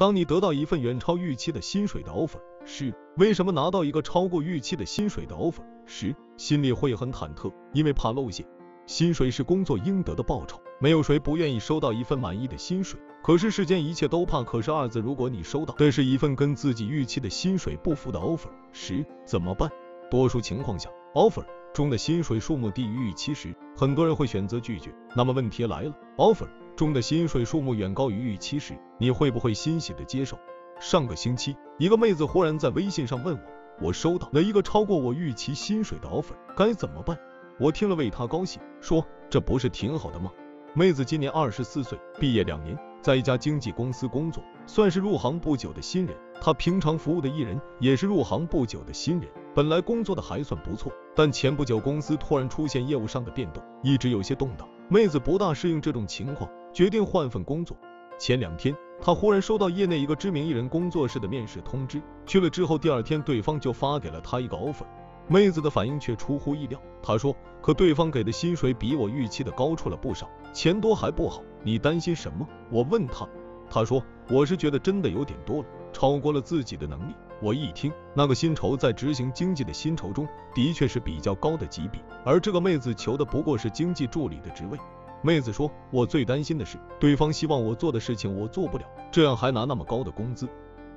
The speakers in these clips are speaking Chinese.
当你得到一份远超预期的薪水的 offer 时，为什么拿到一个超过预期的薪水的 offer 时，心里会很忐忑，因为怕露馅。薪水是工作应得的报酬，没有谁不愿意收到一份满意的薪水。可是世间一切都怕可是二字，如果你收到的是一份跟自己预期的薪水不符的 offer 时，怎么办？多数情况下，offer 中的薪水数目低于预期时，很多人会选择拒绝。那么问题来了，offer 中的薪水数目远高于预期时，你会不会欣喜的接受？上个星期，一个妹子忽然在微信上问我，我收到了一个超过我预期薪水的 offer，该怎么办？我听了为她高兴，说这不是挺好的吗？妹子今年二十四岁，毕业两年。在一家经纪公司工作，算是入行不久的新人。她平常服务的艺人也是入行不久的新人，本来工作的还算不错，但前不久公司突然出现业务上的变动，一直有些动荡。妹子不大适应这种情况，决定换份工作。前两天，她忽然收到业内一个知名艺人工作室的面试通知，去了之后，第二天对方就发给了她一个 offer。妹子的反应却出乎意料，她说：“可对方给的薪水比我预期的高出了不少，钱多还不好，你担心什么？”我问她，她说：“我是觉得真的有点多了，超过了自己的能力。”我一听，那个薪酬在执行经济的薪酬中的确是比较高的级别，而这个妹子求的不过是经济助理的职位。妹子说：“我最担心的是，对方希望我做的事情我做不了，这样还拿那么高的工资，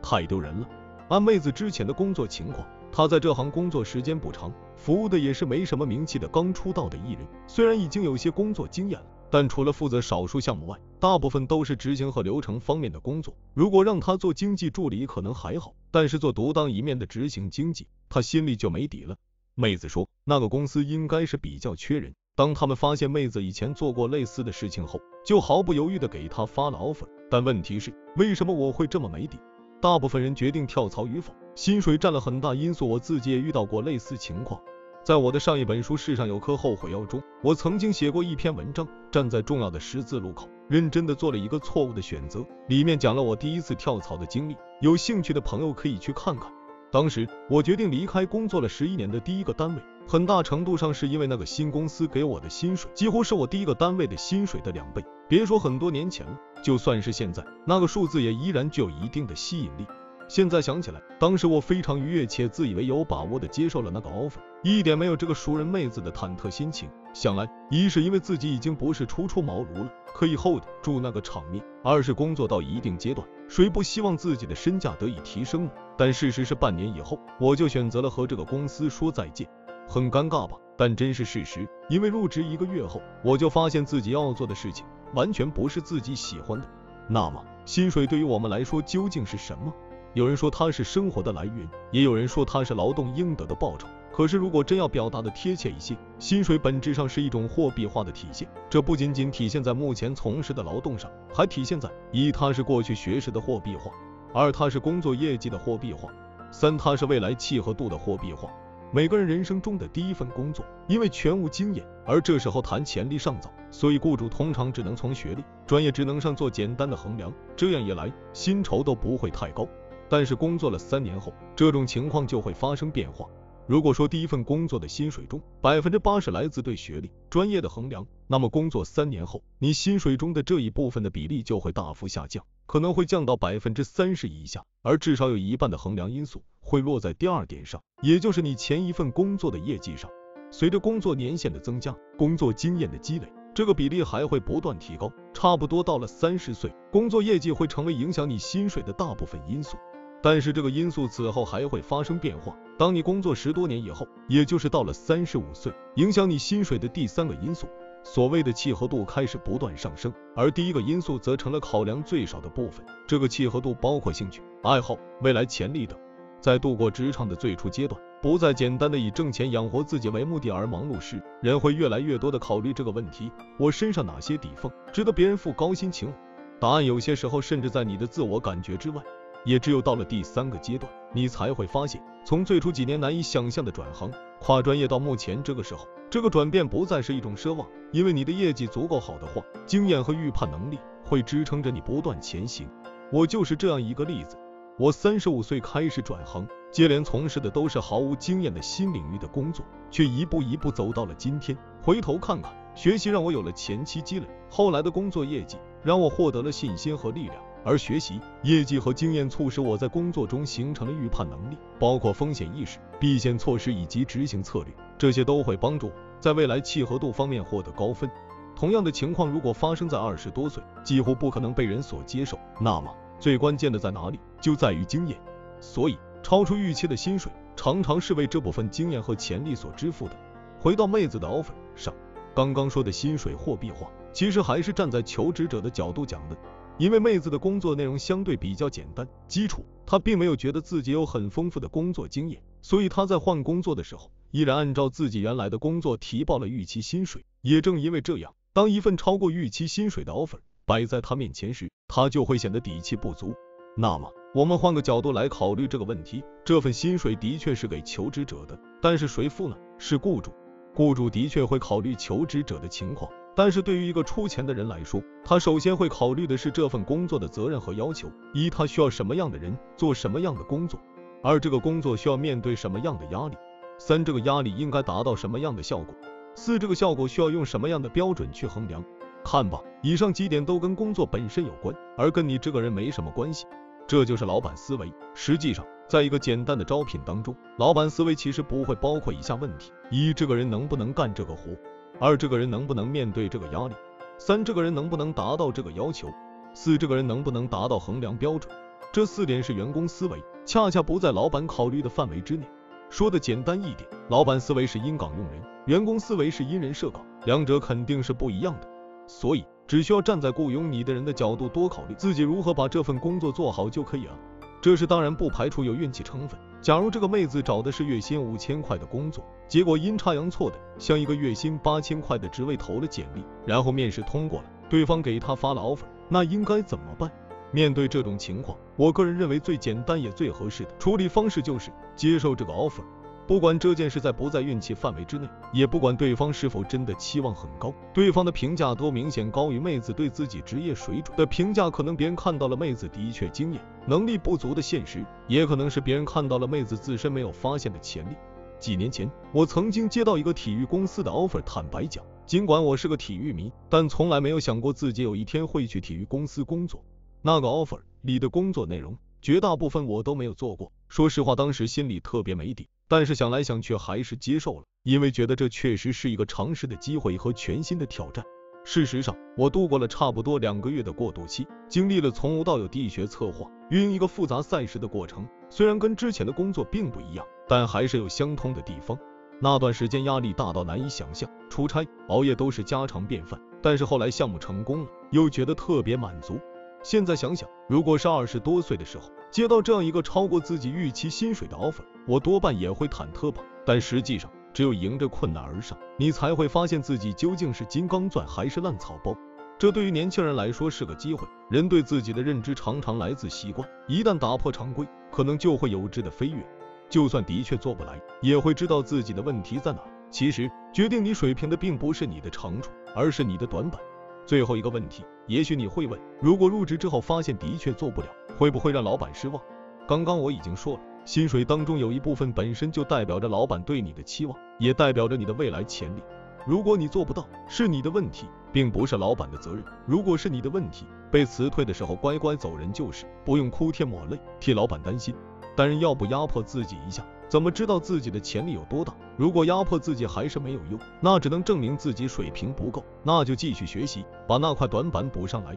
太丢人了。”按妹子之前的工作情况。她在这行工作时间不长，服务的也是没什么名气的刚出道的艺人。虽然已经有些工作经验了，但除了负责少数项目外，大部分都是执行和流程方面的工作。如果让她做经济助理可能还好，但是做独当一面的执行经济，她心里就没底了。妹子说，那个公司应该是比较缺人。当他们发现妹子以前做过类似的事情后，就毫不犹豫的给她发了 offer。但问题是，为什么我会这么没底？大部分人决定跳槽与否。薪水占了很大因素，我自己也遇到过类似情况。在我的上一本书《世上有颗后悔药》中，我曾经写过一篇文章，站在重要的十字路口，认真的做了一个错误的选择。里面讲了我第一次跳槽的经历，有兴趣的朋友可以去看看。当时我决定离开工作了十一年的第一个单位，很大程度上是因为那个新公司给我的薪水几乎是我第一个单位的薪水的两倍。别说很多年前了，就算是现在，那个数字也依然具有一定的吸引力。现在想起来，当时我非常愉悦且自以为有把握的接受了那个 offer，一点没有这个熟人妹子的忐忑心情。想来，一是因为自己已经不是初出茅庐了，可以 hold 住那个场面；二是工作到一定阶段，谁不希望自己的身价得以提升呢？但事实是，半年以后，我就选择了和这个公司说再见。很尴尬吧？但真是事实。因为入职一个月后，我就发现自己要做的事情完全不是自己喜欢的。那么，薪水对于我们来说究竟是什么？有人说它是生活的来源，也有人说它是劳动应得的报酬。可是如果真要表达的贴切一些，薪水本质上是一种货币化的体现。这不仅仅体现在目前从事的劳动上，还体现在一它是过去学识的货币化，二它是工作业绩的货币化，三它是未来契合度的货币化。每个人人生中的第一份工作，因为全无经验，而这时候谈潜力尚早，所以雇主通常只能从学历、专业职能上做简单的衡量，这样一来，薪酬都不会太高。但是工作了三年后，这种情况就会发生变化。如果说第一份工作的薪水中百分之八十来自对学历、专业的衡量，那么工作三年后，你薪水中的这一部分的比例就会大幅下降，可能会降到百分之三十以下，而至少有一半的衡量因素会落在第二点上，也就是你前一份工作的业绩上。随着工作年限的增加，工作经验的积累，这个比例还会不断提高，差不多到了三十岁，工作业绩会成为影响你薪水的大部分因素。但是这个因素此后还会发生变化。当你工作十多年以后，也就是到了三十五岁，影响你薪水的第三个因素，所谓的契合度开始不断上升，而第一个因素则成了考量最少的部分。这个契合度包括兴趣、爱好、未来潜力等。在度过职场的最初阶段，不再简单的以挣钱养活自己为目的而忙碌时，人会越来越多的考虑这个问题：我身上哪些底缝值得别人付高薪请我？答案有些时候甚至在你的自我感觉之外。也只有到了第三个阶段，你才会发现，从最初几年难以想象的转行、跨专业到目前这个时候，这个转变不再是一种奢望，因为你的业绩足够好的话，经验和预判能力会支撑着你不断前行。我就是这样一个例子。我三十五岁开始转行，接连从事的都是毫无经验的新领域的工作，却一步一步走到了今天。回头看看，学习让我有了前期积累，后来的工作业绩让我获得了信心和力量。而学习、业绩和经验促使我在工作中形成了预判能力，包括风险意识、避险措施以及执行策略，这些都会帮助我在未来契合度方面获得高分。同样的情况如果发生在二十多岁，几乎不可能被人所接受。那么最关键的在哪里？就在于经验。所以，超出预期的薪水常常是为这部分经验和潜力所支付的。回到妹子的 offer 上，刚刚说的薪水货币化，其实还是站在求职者的角度讲的。因为妹子的工作内容相对比较简单、基础，她并没有觉得自己有很丰富的工作经验，所以她在换工作的时候，依然按照自己原来的工作提报了预期薪水。也正因为这样，当一份超过预期薪水的 offer 摆在她面前时，她就会显得底气不足。那么，我们换个角度来考虑这个问题，这份薪水的确是给求职者的，但是谁付呢？是雇主。雇主的确会考虑求职者的情况。但是对于一个出钱的人来说，他首先会考虑的是这份工作的责任和要求：一，他需要什么样的人做什么样的工作；二，这个工作需要面对什么样的压力；三，这个压力应该达到什么样的效果；四，这个效果需要用什么样的标准去衡量。看吧，以上几点都跟工作本身有关，而跟你这个人没什么关系。这就是老板思维。实际上，在一个简单的招聘当中，老板思维其实不会包括以下问题：一，这个人能不能干这个活？二，这个人能不能面对这个压力？三，这个人能不能达到这个要求？四，这个人能不能达到衡量标准？这四点是员工思维，恰恰不在老板考虑的范围之内。说的简单一点，老板思维是因岗用人，员工思维是因人设岗，两者肯定是不一样的。所以，只需要站在雇佣你的人的角度多考虑自己如何把这份工作做好就可以了。这是当然不排除有运气成分。假如这个妹子找的是月薪五千块的工作，结果阴差阳错的向一个月薪八千块的职位投了简历，然后面试通过了，对方给她发了 offer，那应该怎么办？面对这种情况，我个人认为最简单也最合适的处理方式就是接受这个 offer。不管这件事在不在运气范围之内，也不管对方是否真的期望很高，对方的评价都明显高于妹子对自己职业水准的评价，可能别人看到了妹子的确经验能力不足的现实，也可能是别人看到了妹子自身没有发现的潜力。几年前，我曾经接到一个体育公司的 offer，坦白讲，尽管我是个体育迷，但从来没有想过自己有一天会去体育公司工作。那个 offer 里的工作内容，绝大部分我都没有做过。说实话，当时心里特别没底。但是想来想去还是接受了，因为觉得这确实是一个尝试的机会和全新的挑战。事实上，我度过了差不多两个月的过渡期，经历了从无到有地学策划、运营一个复杂赛事的过程。虽然跟之前的工作并不一样，但还是有相通的地方。那段时间压力大到难以想象，出差、熬夜都是家常便饭。但是后来项目成功了，又觉得特别满足。现在想想，如果是二十多岁的时候接到这样一个超过自己预期薪水的 offer，我多半也会忐忑吧。但实际上，只有迎着困难而上，你才会发现自己究竟是金刚钻还是烂草包。这对于年轻人来说是个机会。人对自己的认知常常来自习惯，一旦打破常规，可能就会有质的飞跃。就算的确做不来，也会知道自己的问题在哪。其实，决定你水平的并不是你的长处，而是你的短板。最后一个问题，也许你会问，如果入职之后发现的确做不了，会不会让老板失望？刚刚我已经说了，薪水当中有一部分本身就代表着老板对你的期望，也代表着你的未来潜力。如果你做不到，是你的问题，并不是老板的责任。如果是你的问题，被辞退的时候乖乖走人就是，不用哭天抹泪替老板担心。但人要不压迫自己一下？怎么知道自己的潜力有多大？如果压迫自己还是没有用，那只能证明自己水平不够，那就继续学习，把那块短板补上来。